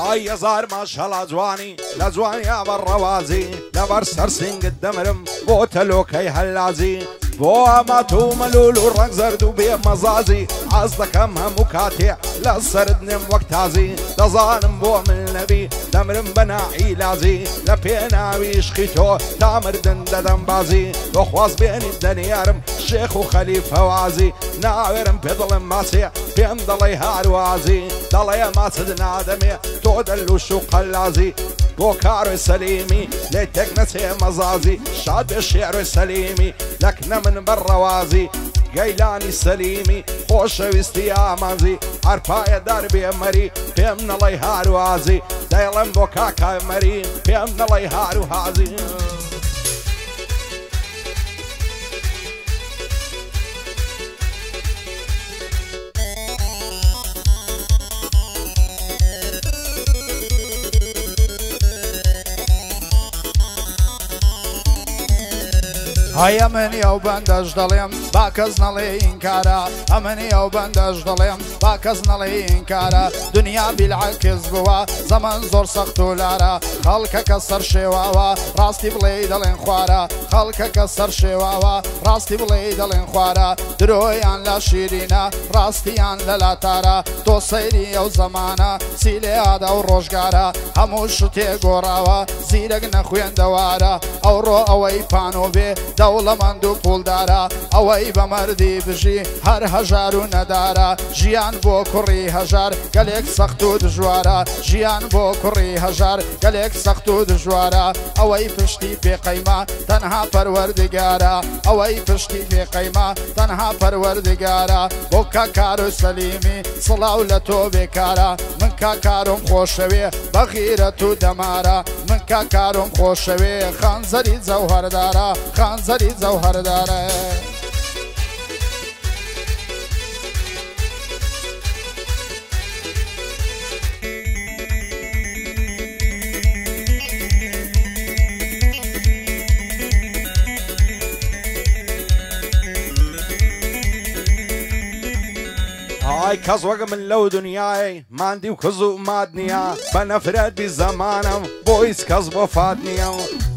ئای ئەزار ماشەڵا جوانی لە جوانی ئەبە ڕەوازی لەبەر سەرسینگت دەمرم بۆ تەلۆکەی هەلازی بۆ ئەمە تو مەلول و ڕنگ زرد و بێ مەزازی ئاز دەکەم هەموو کاتێ لە سرد نم وەک تازی دەزانم بۆ من نەبی دەمرم بەناعی لازی لە پێناویشقی تۆ تامردن دەدەم بازی بۆ خواست بێنی دەنیارم شێخ و خەلی فەوازی ناوێرم پێ دڵم ماسێ پێم دەڵی هاروازی دەڵێ ماچد نادەمێ تۆ دەلوش و قەلازی بۆ کاڕۆی سەلیمی لێ تێک نەچێ مەزازی شاد بێ شێڕۆی سەلیمی لەکنە من بەڕەوازی گەیلانی سەلیمی خۆشەویستی ئامازی هەرپایە دار بێمەری پێم نەڵی هاروازی دەیڵم بۆ کاکای مەری پێم نەڵی هارو حازی. ئایا منی ئەو بەندەش دەڵێم با کەس نەڵێ ئینکارە ئەمەنی ئەو بەندەش دەڵێم با کەس نەڵێ ئینکارە دنیا بیلعکز بووە زەمان زۆر سەخت و لارە خەڵکە کە سەر شێواوە ڕاستی بڵێ دەڵێن خوارە خەڵکە کە سەر شێواوە ڕاستی بڵێ دەڵێن خوارە درۆیان لە شیرینە ڕاستیان لە لاتارە تۆ سەیری ئەو زەمانە سیلێادا و ڕۆژگارە هەموو شتێ گۆڕاوە زیرەک نەخوێندەوارە ئەو ڕۆ ئەوەی پانۆ بێ دە هەوڵەمەند و پولدارە ئەوەی بەمەردی بژی هەر هەژار و نەدارە ژیان بۆ کوڕی هەژار گەلێک سەخت و دژوارە ژیان بۆ کوڕی هەژار گەلێک سەخت و دژوارە ئەوەی پشتی پێقەیما تەنها پەروەردگارە ئەوەی پشتی پێقەیما تەنها پەروەردگارە بۆکە کار و سەلیمی سڵاو لە تۆ بێکارە من کا کارم خۆشەوێ بەغیرە تو دەمارە من کا کارم خۆشەوێ خانزەری جەوهردارە خانزەری بری زوهر داره هاي كز من لو دنياي ما عندي وكزو مادنيا بنفرد بالزمانم بويس كز فادنيا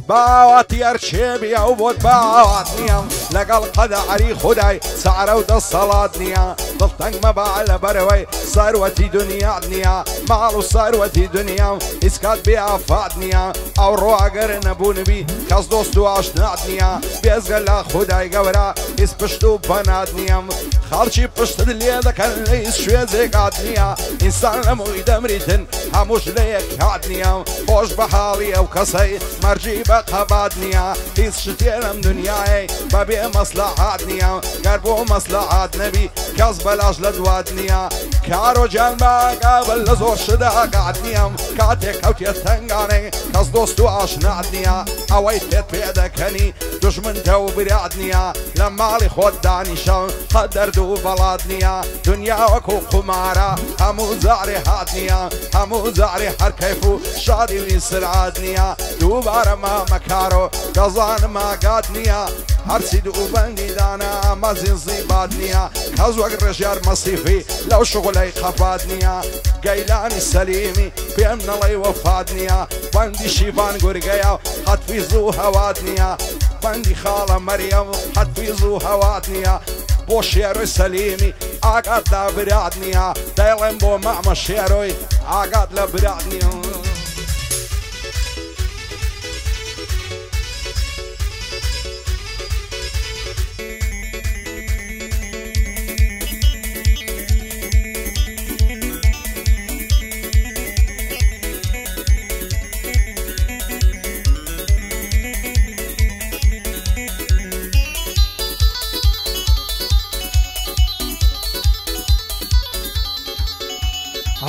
باوەتی ئەرچێبی ئەو بۆت باوات نییە لەگەڵ قەدە عری خودای سعرە و دەسەڵات نییە دڵتەنگ مەبا لە بەرەوەی سەروەتی دنیا نییە ماڵ و سەروەتی دنیام ئیسکات بێ ئافات نییە ئەو ڕواگەرە نەبوونبی کەس دۆست و ئاشنات نییە بێزگە لە خودای گەورە هیچ پشت و بەنات نییەم خەڵکی پشتر لێ دەکەن لە شوێزێکات نییە ئینسان لەمووی دەمریتن هەمووش لە یەک هاات نییە خۆش بە حاڵی ئەو کەسەی مەرجی بە فقها بعدنيا إيس شتيرم دنياي بابي مصلحة دنيا قربو مصلحة نبي كسب الأجلد وادنيا كارو جانبا قبل لزور شدا قعدنيا كاتي كوتي تيتنغاني كاس دوستو عشنا عدنيا اويتت تيت بيدك هني دشمن تو عدنيا لما علي خود داني شو قدر دو بلادنيا دنيا وكو قمارة همو زعري هادنيا همو زعري هر كيفو شادي اللي سرعادنيا دوبارة ما مكارو قزان ما قادنيا هرسي دقو بندي دانا ما زين زيبادنيا هزوك رجار مصيفي لو شغلي خفادنيا قيلاني سليمي في امن الله يوفادنيا باندي شيفان قرقيا حد في زو هوادنيا بندي خالة مريم حد في زو هوادنيا بو شيروي سليمي اقاد لابرادنيا دايلن بو معمى شيروي اقاد لابرادنيا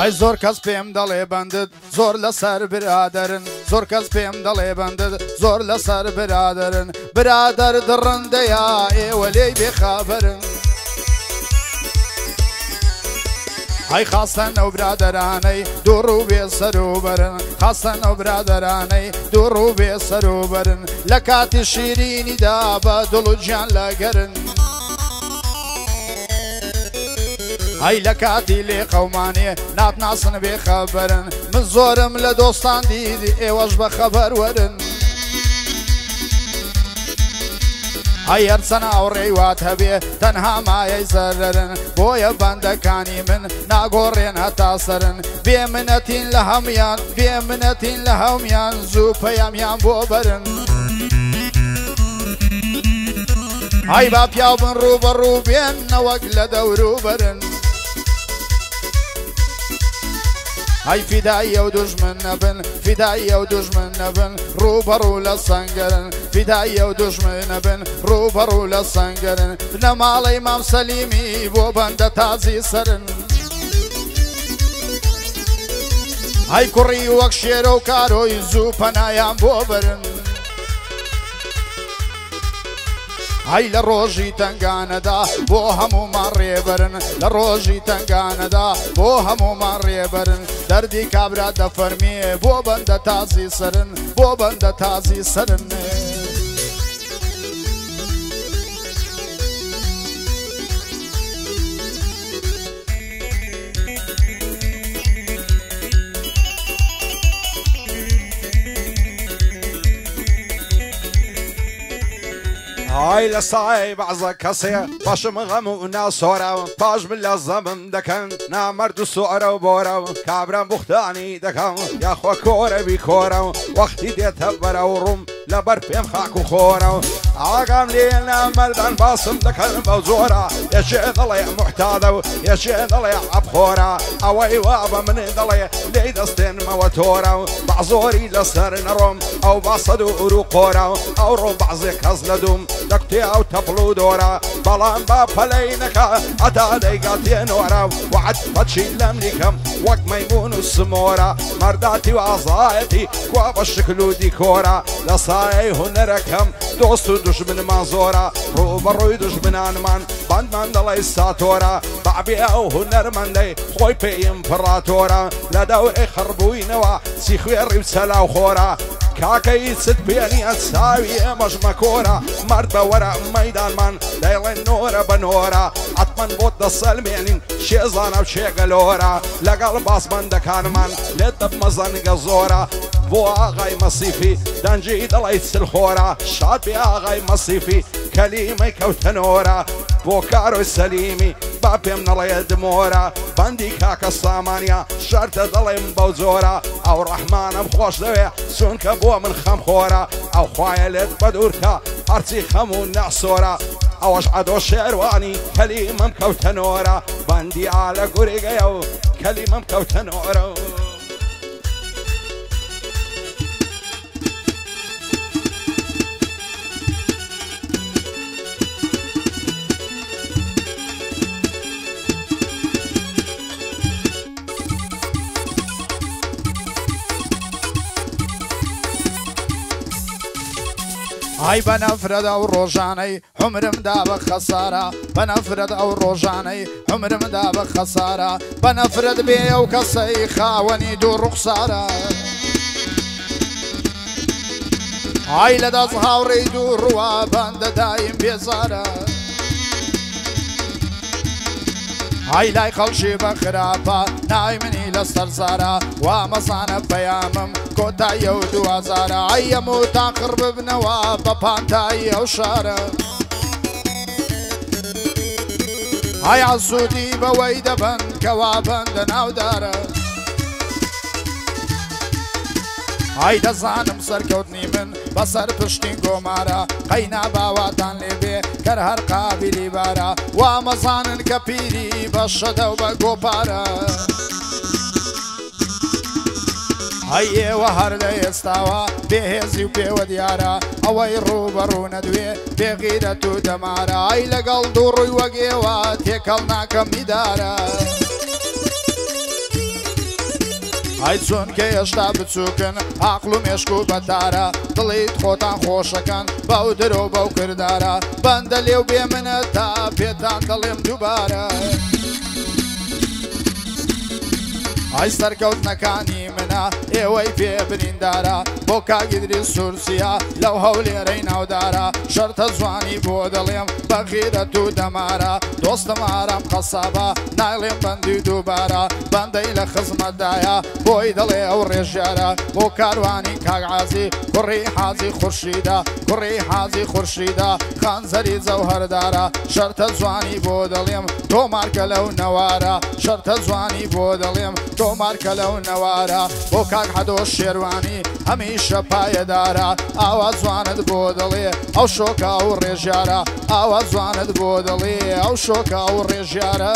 ئەی زۆر کەس پێم دەڵێ بندت زۆر لەسەر برادرن زۆر کەس پێم دەڵێ بندت زۆر لەسەر برادرن برادر دڕندەیە ئێوە لێی بێخابرن. ئەی خاستن ئەو برادرانەی دوڕوو بێ سەروبەرن خاستن ئەو برادرانەی دوڕوو بێ سەروبەرن لە کاتی شیرینیدا بە دڵ و گیان لەگەرن. ئەی لە کاتی لێ قەمانێ ناتناسن بێ خەبەرن من زۆرم لە دۆستان دیدی ئێوەش بە خەبەر وەرن هەرچەنە ئەو ڕێیوات هەبێ تەنها مایەی زەرن بۆیە بەندەکانی من ناگۆڕێن هەتا سرن بێ منەتین لە هەمیان بێ منەتین لە هەمیان زوو پەیامیان بۆ بەرن. ئای با پیاو بن ڕوو بە ڕوو بێن نەوەک لە دەورو بەرن. ئەی فیدایی ئەو دوژمن نەبن فیدایی ئەو دوژمن نەبن ڕوبەڕوو لە سنگرن فیدایی ئەو دوژمن نەبن ڕوبەڕوو لە سنگرن لە ماڵی مام سەلیمی بۆ بەندە تازی سرن ئەی کوڕی وەک شێرە و کارۆی زوو پەنایان بۆ برن ئەی لە ڕۆژی تنگانەدا بۆ هەمومان ڕێبرن لە ڕۆژی تنگانەدا بۆ هەمومان ڕێبرن دەردی کابرا دەفەرمیێ بۆ بەندە تازی سرن بۆ بەندە تازی سرن. ايلا لسای عزا کسی باش مغمونا صورا باش من لازم و نعمرت الصورة وبورا كابرا بختاني دكن يا خوا و وقتی دیت برا و روم لبر فيم خاكو خورا عقام لينا ملبن باصم ذكر بوزورة يا شيخ الله يا يا شيخ الله عبخورة أوي وابا من ضليع لي دستين موتورة بعزوري لسر نروم أو بصدو روقورة أو ربع زيك هزلدوم دكتي أو تفلو دورة بلان باب فلينك أتا ليقاتي نورة وعد فتشي لملكم وك ميمون السمورة مرداتي وعصايتي كوابا الشكلو ديكوره لصاي هنركم دوستو دژمنمان زۆرە ڕوبەڕۆی دژمنانمان بندمان دەڵی ساتۆرە بابێ ئەو هوەرمەندەی خۆی پێیم پڕاتۆرە لەداو ئەی خڕبووینەوە سی خوێ ڕیب سەلاو خۆرە Kakaj ست بياني savije Maš مكورا Marta بورا ميدان من ليل نورا بنورا عطمن بودا سلمين شيزانا بشيغلورا لقل باس من دكان من لتب مزان غزورا بو آغاي مصيفي دانجي دليت سلخورا شاد بي آغاي مصيفي كلمة كوتنورا بۆ کارۆی سەلیمی با پێم نەڵێ دمۆرە بەندی کاکە سامانیا شەرتە دەڵێم بەو زۆرە ئەو ڕەحمانم خۆش دەوێ چونکە بۆ من خەمخۆرە ئەو خوایە لێت بەدورکە هەرچی خەم و نەسۆرە ئەوەش ئەدۆ شێروانی کەلیمم کەوتەنۆرە بەندی ئالە گورێگەیە و کەلیمم کەوتەنۆرە و ئەی بەنەفرەت ئەو ڕۆژانەی عمرمدا بە خەسارە بەنەفرەت ئەو ڕۆژانەی عمرمدا بە خەسارە بەنەفرەت بێ ئەو کەسەی خاوەنی دوو ڕوخسارە. ئای لەدەست هاوڕێ دوو ڕوە بەندە دایم بێزارە. ئای لای خەڵشی بە خراپە نای منی لە سەرزارە وا مەزانە پەیامم کۆتایە و دوزارە ئەیەم و تاقڕ ببنەوە بە پانتایی ئەو شارە. ئایا سوودی بەوەی دەبن کەوا بند لە ناودارە. ئای دەزانم سەرکەوتنی من بەسەر پشتین گۆمارە قەینا باواتان لێبێ کەر هەر قابلی بارە وا مەزانن کە پیری بەشەدە بە گۆپارە. هەیێوە هەر لە ئێستاوە بێهێزی و پێوە دیارە ئەوەی ڕووبەڕوونە دوێ بێغیرە و دەمارە ئای لەگەڵ دوو ڕووی وەگێوە تێکەڵ ناکەم میدارە. ئای چۆنکە ئێشتا بچووکن عقل و مێشک و بەتارە دڵیت خۆتان خۆشەکەن باو دەرۆ بەو کردارە بەندە لێو بێ منە تا پێتان دەڵێم دووبارە ئای سەرکەوتنەکانی من دەریا ئێوەی پێبریندارە بۆ کاگیدری سوورسیا لەو هەولێرەی ناودارە شەرتە زوانی بۆ دەڵێم بەغیرە تو دەمارە دۆستم ئارام قەسابە نایڵێم بەندی دووبارە بەندەی لە خزمەتدایە بۆی دەڵێ ئەو ڕێژارە بۆ کاروانی کاغازی کوڕی حازی خورشیدا کوڕی حازی خورشیدا خانزەری زەو هەردارە شەرتە زوانی بۆ دەڵێم تۆ مارکە لەو نەوارە شەرتە زوانی بۆ دەڵێم تۆ مارکە لەو نەوارە بۆ کاک هەدۆ شێوانی هەمیشە پایەدارە ئاوا جوانت بۆ دەڵێ ئەو شۆکە و ڕێژارە ئاوا جوانت بۆ دەڵێ ئەو شۆکە و ڕێژارە.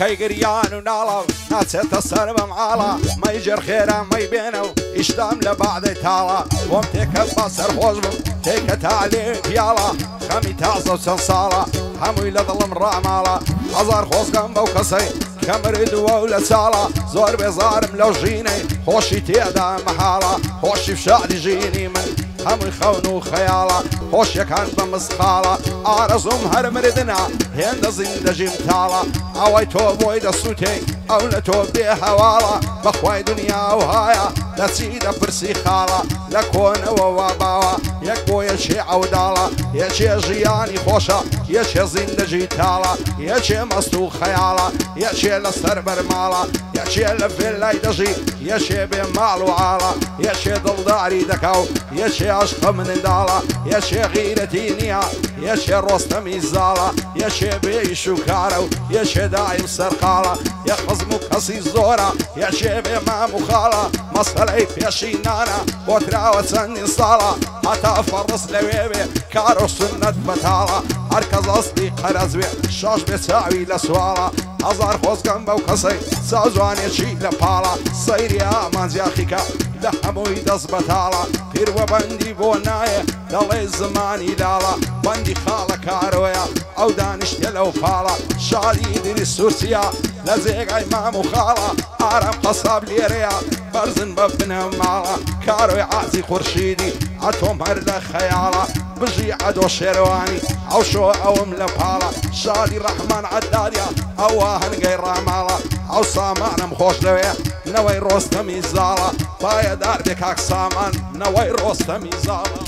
کەی گریان و ناڵاو ناچێتە سەر بەم ئاڵا مەی جەر خێرا مەی بێنە و ئیشتام لە باعدەی تاڵا وەم تێکە با سەرخۆش بم تێکە تالێ پیاڵا خەمی تازە و چەند ساڵا هەمووی لە دڵم ڕاماڵا هزار خۆزگەم بەو کەسەی کەمری دووە و لە چاڵا زۆر بێزارم لەو ژینەی خۆشی تێدا مەحاڵا خۆشی شادی ژینی من هەمووی خەون و خەیاڵە خۆشیەکان بە مسخاڵە ئارەزوم هەرمردنا هێندە زیندەژیم تاڵە ئەوەی تۆ بۆی دەسووتێ ئەو لە تۆ بێ هەواڵە بەخوای دنیا و هاە دەچی دەپرسی خاڵە لە کۆنەوە وا باوە یەک بۆ یەشێ ئەوداڵە یەکێ ژیانی خۆشە یەکێ زیندەژی تاڵە یەکێ مەست و خەیاڵە یەکێ لەسەر بەرماڵە یەکێ لە فێ لای دەژی یەشێ بێ ماڵ و ئاڵە یەشێ دڵداری دەکاو یەشێ عشقە منداڵە یەشێ غیرەتی نییە یەشێ ڕۆستەمی زاڵە یەشێ بێیش و کارە و یەشێ دایم سەرقاڵە یەخز نەزم و کەسی زۆرە یەشێ بێ مام و خاڵە مەسەلەی پێشی نانە بۆ دراوە چەندین ساڵە هەتا فەڕست لەوێ بێ کار و سنت بەتاڵە هەرکەس ئەستی قەرەز بێ شاش بێ چاوی لە سوواڵە هەزار خۆزگەم بەو کەسەی سا جوانێکی لە پاڵە سەیری ئامانجیاخیکە لە هەمووی دەست بەتاڵە پیروە بەندی بۆ نایە دەڵێ زمانی لاڵە بەندی خاڵە کارۆیە ئەو دانیشتێ لەو پاڵە شاری دری سوورسیا نەزێگای مام و خاڵە ئارام قەساب لێرەیە بەرزن بە بنە ماڵە کارۆی عازی خورشیدی ئەتۆم هەر لە خەیاڵە بژی ئەدۆ شێروانی ئەو شۆ ئەوم لە پاڵە شادی ڕەحمان عدادیا ئەوە هەنگەی ڕاماڵە ئەو سامانم خۆش لەوێ نەوەی ڕۆستەمی زاڵە پایەدار بێ کاک سامان نەوەی ڕۆستەمی زاڵە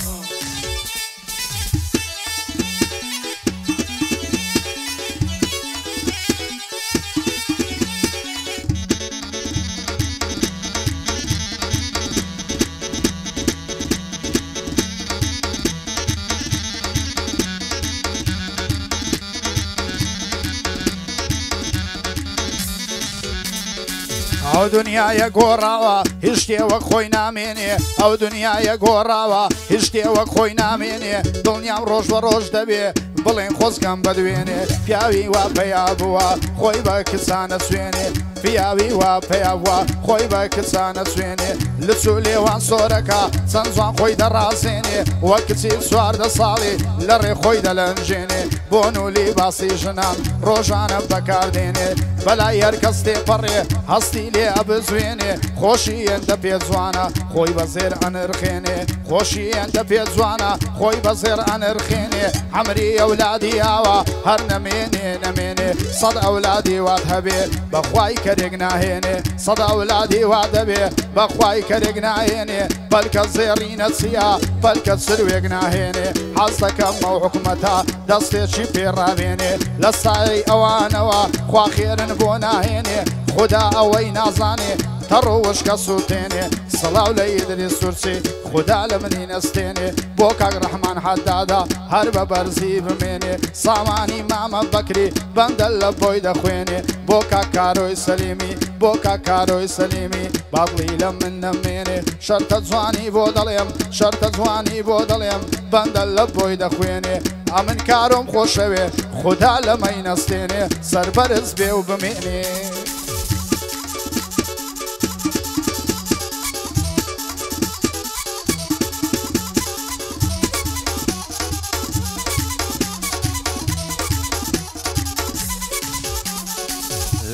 ئەو دنیاە گۆڕاوە هیچ شتێوە خۆی نامێنێ ئەو دنیاە گۆڕاوە هیچ شتێوە خۆی نامێنێ دڵنیام ڕۆژ بە ڕۆژ دەبێ بڵێن خۆزگەم بەدوێنێ پیاوی وا پیا بووە خۆی بە کسانە سوێنێ پیاوی وا پیاوە خۆی بە کسانە سوێنێ لەچوو لێوان سۆرەکە چەندزوان خۆی دەڕازێنێ وە کچی سواردە ساڵی لە ڕێ خۆی دەلەنجێنێ بۆن و لی باسی ژنام ڕۆژانە بەکاردێنێ بەلای هەر کەس تێپەڕێ هەستی لێ ئەبزوێنێ خۆشیەندە پێ جوانە خۆی بەزێر ئەنرخێنێ خۆشیەندە پێ جوانە خۆی بەزێر ئەنرخێنێ ئەمری ئەولادی ئاوە هەر نەمێنێ نەمێنێ سەد ئەولادی وات هەبێ بەخوای کەرێک ناهێنێ سەد ئەولادی وا دەبێ بەخوای کەرێک ناهێنێ بەلکە زێڕینە چیا بەلکە سروێک ناهێنێ حەز دەکەم ئەو حکوومەتە دەستێکی پێڕاوێنێ لە سای ئەوانەوە خواخێرن بۆ ناهێنێ خدا ئەوەی نازانێ تەڕۆوەش کە سووتێنێ سەڵاو لە ئیدری سوورچی خوددا لە منی نەستێنێ بۆ کاک ڕحمان حەدادا هەر بە بەرزی بمێنێ سامانی مامە بەکری بەندە لە بۆی دەخوێنێ بۆ کا کارۆی سەلیمی بۆ کا کارۆی سەلیمی باڵی لە من نەمێنێ شەرتە جوانی بۆ دەڵێم شەرتە جوانی بۆ دەڵێم بەندە لە بۆی دەخوێنێ ئەمن کارۆم خۆشەوێ خوددا لەمەی نەستێنێ سربەرز بێ و بمێنێ.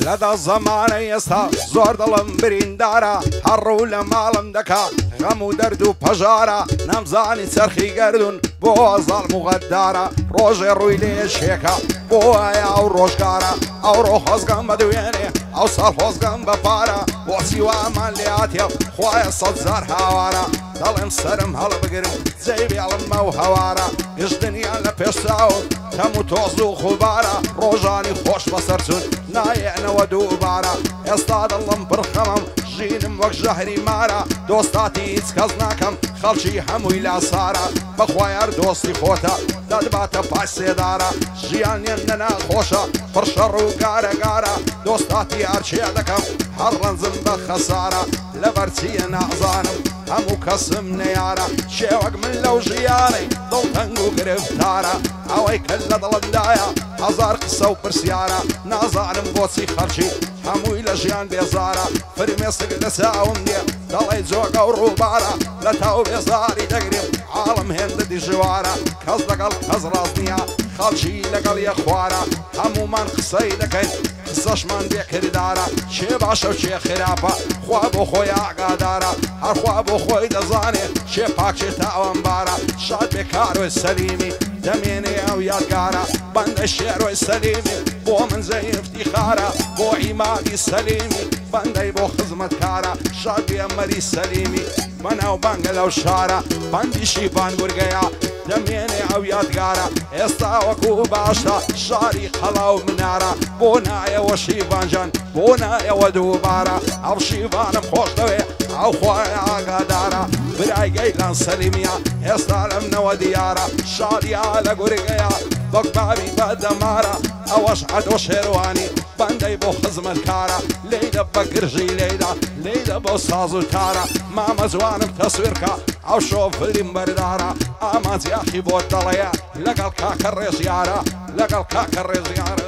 لەدا زەمانە ئێستا زۆر دڵم بریندارە هەڕوو لە ماڵم دەکات غەم و دەرد و پەژارە نامزانی سەرخی گەردون بۆ زاڵ مغەددارە ڕۆژێ ڕووی لێشێکە بۆ ئایا ئەو ڕۆژکارە ئەو ڕۆ هۆزگەم بە دوێنێ ئەو سەر هۆزگەم بەپارە بۆ سیوامان لێاتێ خخوایە سەزار هاوارە دەڵێم سرم هەڵ بگرم جێبیاڵم مە و هەوارە گشتنیان لە پێشتاوم تەم و تۆز و خوبارە ڕۆژانی خۆش بەسەرچون نایەنەوە دووبارە ئێستا دەڵم برخەمم ژینم وەک ژەهری مارە دۆستاتی هیچ کەس ناکەم خەڵکی هەمووی لا سارە بەخوایار دۆستی خۆتە دەدباتە پاسێدارە ژیانیان نەناخۆشە پرشە ڕووگارەگارە دۆستاتی ئارچێ دەکەم هەر ڕەنزم بە خەسارە لە بەرچیە نازانم هەموو کەسم نەیارە شێوەک من لەو ژیانەی دڵ تەنگ و گرفتارە ئەوەی کە لە دڵمدایە هزار قسە و پرسیارە نازانم بۆچی خەرچی هەمووی لە ژیان بێزارە فرمێسک لەساوم نیە دەڵی جۆگە و ڕووبارە لە تاو بێزاری دەگرێت عاڵم هێندە دیژوارە کەس لەگەڵ کەس ڕاست نییە خەڵکی لەگەڵ یە خوارە هەمومان قسەی دەکەیت قسەشمان بێکردارە چێ باشە و چێ خراپە خوا بۆ خۆی ئاگادارە هەرخوا بۆ خۆی دەزانێ چێ پاکێت ئەوەمبارە شاد بێکارۆی سەلیمی دەمێنێ ئەو یادگارە بەندە شێرۆی سەلیمی بۆ من زەیفتی خارە بۆ ئیمادی سەلیمی بەندەی بۆ خزمەتکارە شاد ئەمەری سەلیمی بەناو بەنگە لەو شارە بەندیشی بانگورگەیە دميني عويا تقارا استاوكو بعشرة شاری خلاو منارة بونا يا وشي بانجان بونا يا ودو بارا عبشي بانم خوش دوی او خوايا عقادارا برای گیلان سلیمیا استالم نو دیارا شاری آل گرگیا بک بابی بدمارا اوش عدو شیروانی بندەی بۆ خزمەت کارە لەیدە بەگرژی لیده لیده بۆ سازو تارا تارە مامە تصویر که ئەو شۆفریم بەردارە ئامانجیاخی بۆ دەڵەیە لەگەڵ کاکە ڕێژیارە لەگەڵ کاکە ڕێژیارە.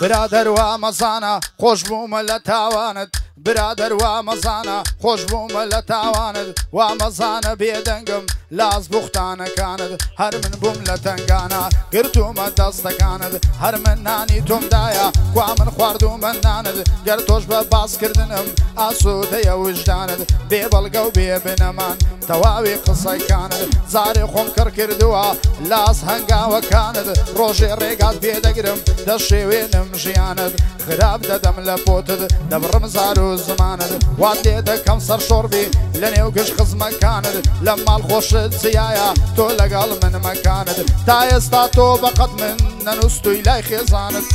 برادر و ئامەزانە خۆش بوومە لە تاوانت برادر و ئامەزانە خۆش بوومە لە تاوانت و ئامەزانە بێدەنگم لاز بوختانەکانت هەر من بووم لە تنگانە گرتومە دەستەکانت هەر من نانی تۆمدایە کو من خواردوم بەندانت گەر تۆش بە باسکردنم ئاسوودەیە وژدانت بێ بەڵگە و بێ بنەمان تەواوی قسەکانت زارێ خۆم کڕ کردووە لاس هەنگاوەکانت ڕۆژێ ڕێگات پێدەگرم دە شێوێنم ژیانت خراپ دەدەم لە پۆتت دەبڕم زار و زمانت وا تێ دەکەم سەر شۆڕبی لە نێو گشت خزمەکانت لە ماڵ خۆش سیایە تۆ لەگەڵ من مەکانت تا ئێستا تۆ بەقەت من نەنووسوی لای خێزانت.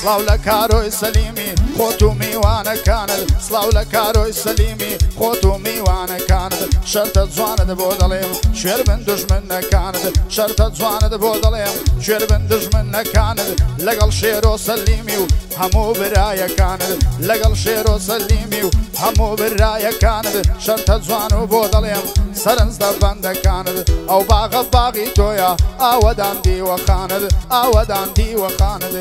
سلااو لە کارۆی سەلیمی خۆت و میوانەکانت سلااو لە کارۆی سەلیمی خۆت و میوانەکانت شەرتە جوانت بۆ دەڵێم شوێر بن دژمن نەکانت شەرتە جوانت بۆ دەڵێم شوێر بن دژمن نەکانت لەگەڵ شێرۆ سەلیمی و هەموو برایەکانت لەگەڵ شێرۆ سەلیمی و هەموو برایەکانت شەرتە جوان و بۆ دەڵێم سەرنج دەبندەکانت ئەو باغە باغی تۆیە ئاوەدان دیوەخانت ئاوەدان دیوەخانت.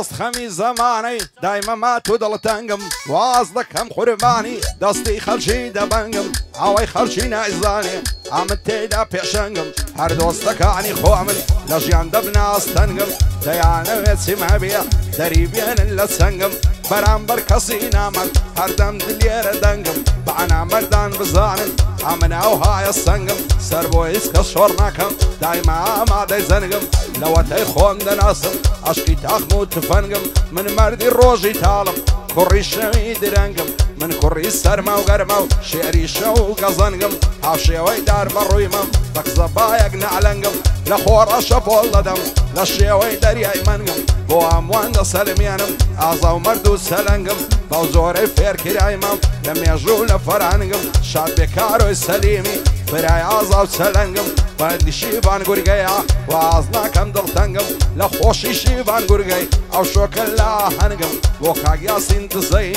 دەست خەمی زەمانەی دایمەما تۆ دەڵتەنگم واز دەکەم قوربانی دەستی خەرجی دەبنگم ئەوەی خەرجی نایزانێ ئامن تێدا پێشنگم هەر دۆستەکانی خۆ من لە ژیان دەبناستەنگم دەیانەوێت چیم هەبیە دەری بێنن لە سنگم بەرامبەر کەسی نامەک هەردەم دلێرە دەنگم بەعنامەردان بزانن ئەمەناو هایە سنگم سەر بۆ هیچ کە شۆڕ ناکەم دایما ئامادەی زەنگم لەوەتەی خۆم دەناسم ئەشکی تاخم و تفەنگم من مەردی ڕۆژی تاڵم کوڕی شەوی درەنگم من کوڕی سەرما و گەرمە و شێری شە و گەزەنگم هاوشێوەی دار بەڕوویمەم بەقزەبایەک نەعلەنگم لە خۆڕەشە پۆڵ دەدەم لە شێوەی دەریای منگم بۆ ئاموان دەسەلمیانم ئازا و مرد و سەلەنگم بەو زۆرەی فێرکرایمەم لە مێژوو لە فەرانگم شاد بێکارۆی سەلیمی برای ئازا و سەلەنگم بەندیشی بانگورگەیە و ئازناکەم دڵتەنگم لە خۆشی شیوان گورگەی ئەو شۆکە لا هەنگم بۆ کاگیاسین دزەی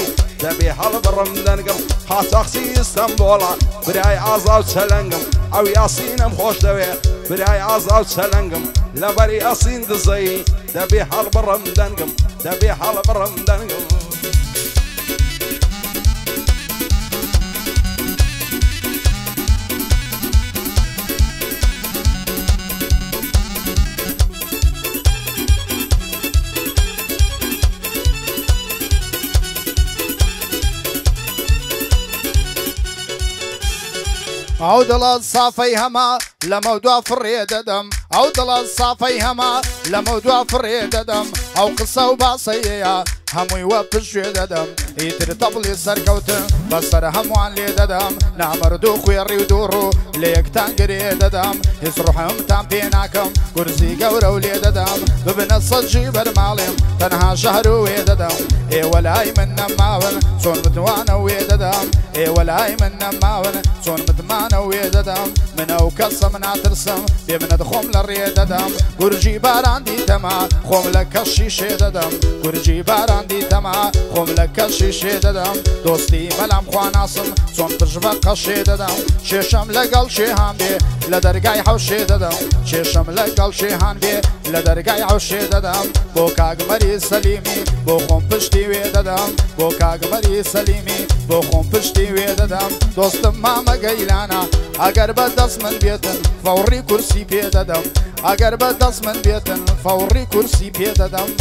دەبێ هەڵ بڕم دەنگم قاتەخسی ئستەمبۆڵان برای ئازا و چەلەنگم ئەو یاسینم خۆش دەوێ برای ئازا و چەلەنگم لەبەری ئەسین دزەی دەبێ هەڵ بڕم دەنگم دەبێ هەڵ بڕم دەنگم ئەو دڵات سافەی هەما لەمە دوا فڕێ دەدەم ئەو دڵات سافەی هەما لەمە دوا فڕێ دەدەم ئەو قسە و باسەیەە هەمووی وە پشتێ دەدەم ئیتر تەبڵی سەرکەوتن بەسەر هەمووان لێ دەدەم نامەردوو خوێڕی و دوڕوو لە یەکتان گرێ دەدەم هیچ ڕحمتان پێ ناکەم گورزی گەورە و لێ دەدەم ببنە سەجی بەرماڵێم تەنها شەهر و وێ دەدەم ئێوە لای من نەماون چۆن بتوانە وێ دەدەم ئێوە لای من نەماون چۆن متمانە وێ دەدەم منە و کەسە مناترسم پێ منە خۆم لە ڕێ دەدەم گورجی باران دیتەما خۆم لە کەشی شێ دەدەم گورجی باران دیتەما خۆم لە کەشی شێ دەدەم دۆستی بەلام خۆم خواناسم چۆن پژبە قەشێ دەدەم کێشەم لەگەڵ شێهان بێ لە دەرگای حوشێ دەدەم کێشم لەگەڵ شێهان بێ لە دەرگای حوشێ دەدەم بۆ کاگمەری سەلیمی بۆ خۆم پشتی وێ دەدەم بۆ کاگمەری سەلیمی بۆ خۆم پشتی وێ دەدەم دۆستم مامەگەیلانە ئەگەر بە دەست من بێتن فەوڕی کورسی پێ دەدەم ئەگەر بە دەست من بێتن فەوڕی کورسی پێ دەدەم.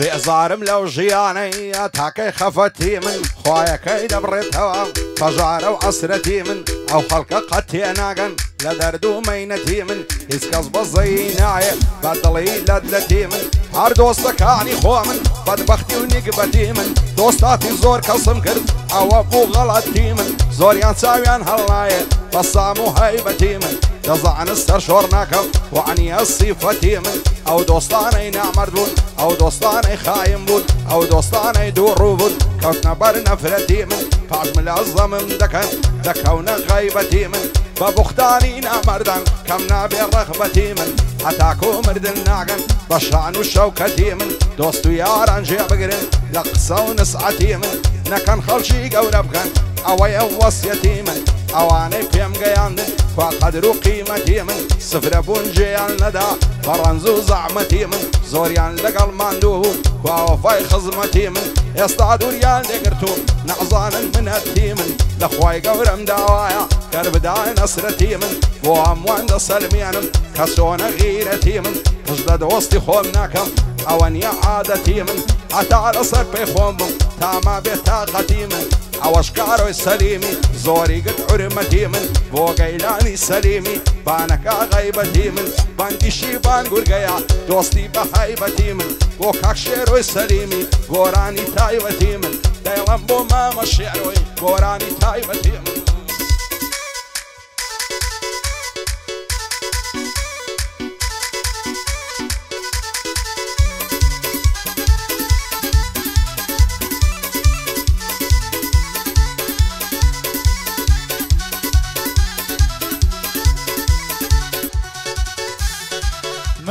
بێزارم لەو ژیانەی تاکەی خەفەتی من خویەکەی دەبڕێتەوە بەژارە و ئەسرەتی من ئەو خەڵکە قەتێ ناگەن لدردو مينة تيمن إسكاز بزينا بدلي لدلة تيمن هر دوستك هاني خومن بدبختي ونيك بديمن دوستاتي زور قسم كرد او ابو غلط تيمن زور يان ساويان هلاي بصامو هيبة تيمن دزعن استر شورناكا وعني الصيفة تيمن او دوستاني نعمر بود او دوستاني خايم بود او دوستاني دورو بود كوتنا برنا فرتيمن فعزم العظم دكان دكونا غايبة تيمن ببختانينا كم كمنا رغبتي من حتاكو مردن ناقن بشان وشوكتي من دوستو ياران جي بقرن لقصة ونسعتي من نكن خلشي غن أوي وصيتي من اواني بيم قيان قدرو قيمتي من صفر بونجيان لدى فرنزو زعمتي من زوريان لقل ماندو وفاي خزمتي من يصطادو ريال دقرتو نعزان من التيمن لخواي قورم داوايا كرب داي نصرتي من واموان دا سلميانم كسونا غيرتي من مجدد وسطي خومناكم اوانيا عادتي من حتى على صرفي خومم تاما بيتا قديمن ئەوەش کارۆی سەلیمی زۆری گرت عرمەدی من بۆ گەیلانی سەلیمی بانەکە غەیبەتی من بانگیشی بانگورگەیە دۆستی بە حیبەتی من بۆ کاک شێرۆی سەلیمی گۆرانی تایبەتی من دەیڵم بۆ مامە شێرۆی گۆرانی تایبەتی من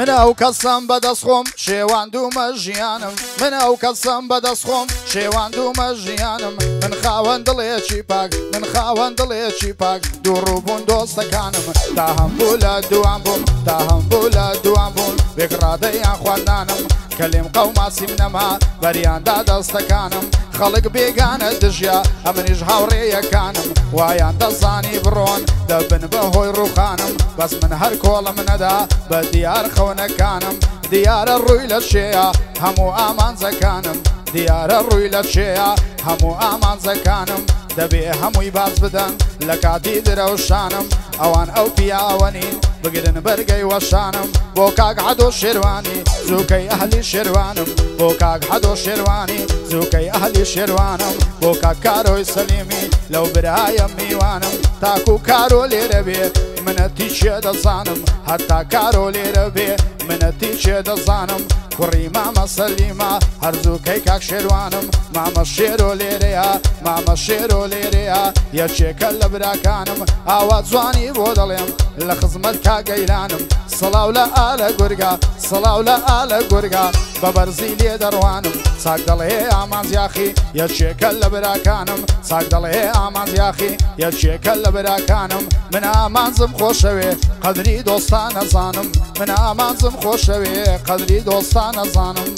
من ئەو کەسم بەدەستخۆم شێواندومە ژیانم من ئەو کەسم بەدەستخۆم شێواندومە ژیانم من خاوەند دڵێکی پاک من خاوەند دڵێکی پاک دووڕووبوون دۆستەکانم تا هەم بوو لە دوام بووم تا هەم بوو لە دوام بوون بێکڕادەیان خواردانم کە لێم قەوماسیم نەما بەریاندا دەستەکانم خەڵک بێگانە دژیا ئەمنیش هاوڕێیەکانم وایان دەزانی بڕۆن دەبن بە هۆی ڕووخانم بەس من هەر کۆڵم نەدا بە دیار خەونەکانم دیارە ڕووی لە شێە هەموو ئامانزەکانم دیارە ڕووی لە شێە هەموو ئامانزەکانم دەبێ هەمووی باز بدەن لە کاتی درەوشانم ئەوان ئەو پیاوەنی بگرن بەرگەی وەشانم بۆ کاک عدۆ شێوانی زووکەی ئەهلی شێوانم بۆ کاک عدۆ شێوانی زووکەی ئەهلی شێوانم بۆ کاک کارۆی سەلیمی لەو برایە میوانم تاکو کارۆ لێرە بێ منەتی شێ دەزانم هەتا کارۆ لێرە بێ منەتی چێ دەزانم کوڕی مامە سەلیما هەرزووکەی کاک شێوانم مامە شێرۆ لێرەیە مامە شێرۆ لێرەیە یەکێکە لە براکانم ئاوا جوانی بۆ دەڵێم لە خزمەت کاگەیلانم سڵاو لە ئالە گورگا سڵاو لە ئالە گورگا بە بەرزی لێ دەڕوانم ساک دەڵێ ئامانزیاخی یەکێکە لە براکانم ساک دەڵێ ئامانزیاخی یەکێکە لە براکانم من ئامانزم خۆشەوێ قەدری دۆستان نەزانم من ئامانزم خۆشەوێ قەدری دۆستان ئەزانم.